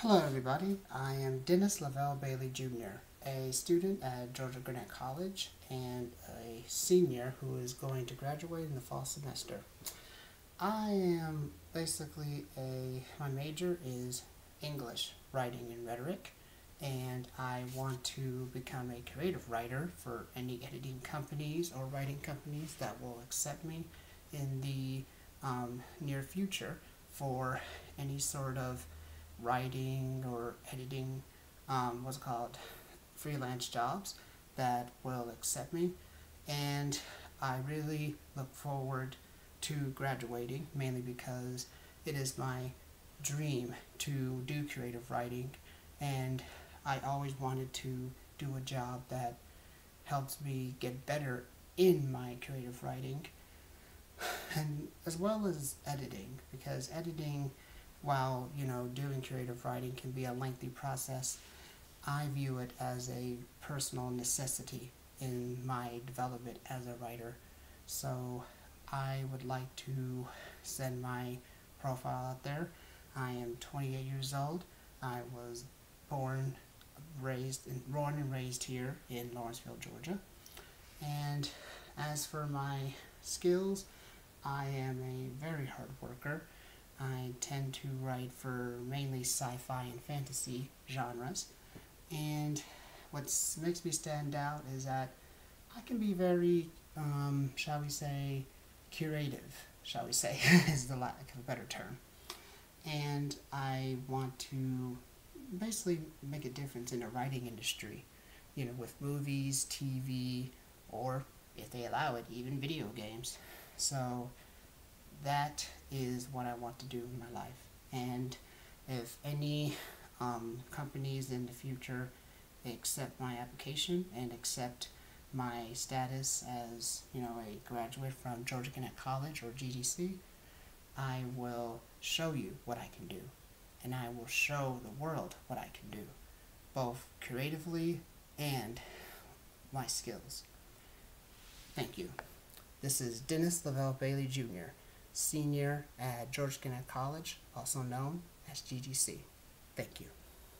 Hello, everybody. I am Dennis Lavelle Bailey Jr., a student at Georgia Gwinnett College and a senior who is going to graduate in the fall semester. I am basically a, my major is English, writing, and rhetoric, and I want to become a creative writer for any editing companies or writing companies that will accept me in the um, near future for any sort of writing or editing, um, what's called, freelance jobs that will accept me. And I really look forward to graduating, mainly because it is my dream to do creative writing. And I always wanted to do a job that helps me get better in my creative writing and as well as editing because editing while you know doing creative writing can be a lengthy process, I view it as a personal necessity in my development as a writer. So I would like to send my profile out there. I am 28 years old. I was born, raised, in, born and raised here in Lawrenceville, Georgia. And as for my skills, I am a very hard worker. I tend to write for mainly sci-fi and fantasy genres. And what makes me stand out is that I can be very, um, shall we say, curative, shall we say, is the lack of a better term. And I want to basically make a difference in the writing industry, you know, with movies, TV, or if they allow it, even video games. So that is what I want to do in my life. And if any um, companies in the future accept my application and accept my status as, you know, a graduate from Georgia Gwinnett College or GGC, I will show you what I can do. And I will show the world what I can do, both creatively and my skills. Thank you. This is Dennis Lavelle Bailey Jr senior at Georgia Gwinnett College, also known as GGC. Thank you.